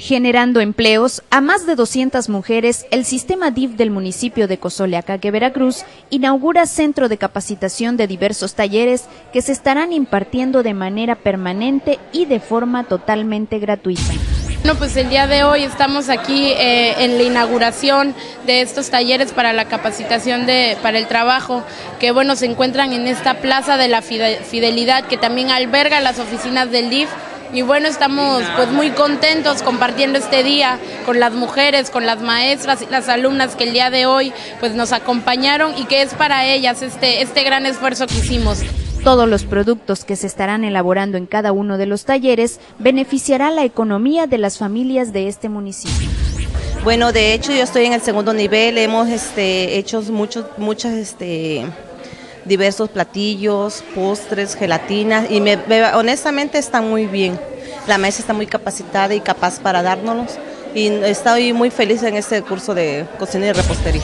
Generando empleos a más de 200 mujeres, el sistema DIF del municipio de Cozoleacaque, Veracruz, inaugura centro de capacitación de diversos talleres que se estarán impartiendo de manera permanente y de forma totalmente gratuita. Bueno, pues el día de hoy estamos aquí eh, en la inauguración de estos talleres para la capacitación de, para el trabajo, que bueno, se encuentran en esta plaza de la fidelidad que también alberga las oficinas del DIF y bueno, estamos pues muy contentos compartiendo este día con las mujeres, con las maestras y las alumnas que el día de hoy pues nos acompañaron y que es para ellas este, este gran esfuerzo que hicimos. Todos los productos que se estarán elaborando en cada uno de los talleres beneficiará la economía de las familias de este municipio. Bueno, de hecho yo estoy en el segundo nivel, hemos este, hecho muchos, muchas este, diversos platillos, postres, gelatinas y me, honestamente están muy bien. La mesa está muy capacitada y capaz para dárnoslos y estoy muy feliz en este curso de cocina y repostería.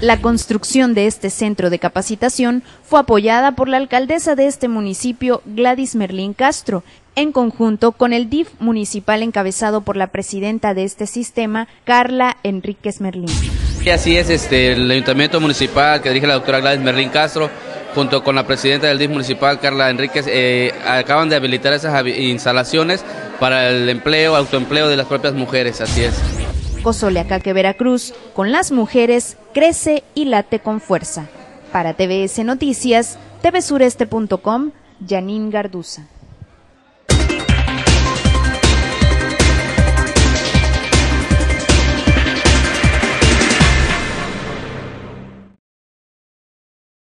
La construcción de este centro de capacitación fue apoyada por la alcaldesa de este municipio, Gladys Merlín Castro, en conjunto con el DIF municipal encabezado por la presidenta de este sistema, Carla Enríquez Merlín. Y así es, este, el ayuntamiento municipal que dirige la doctora Gladys Merlín Castro, junto con la presidenta del DIF municipal, Carla Enríquez, eh, acaban de habilitar esas instalaciones para el empleo, autoempleo de las propias mujeres, así es. Cozoleacaque, Veracruz, con las mujeres, crece y late con fuerza. Para TVS Noticias, tvsureste.com, Janine Garduza.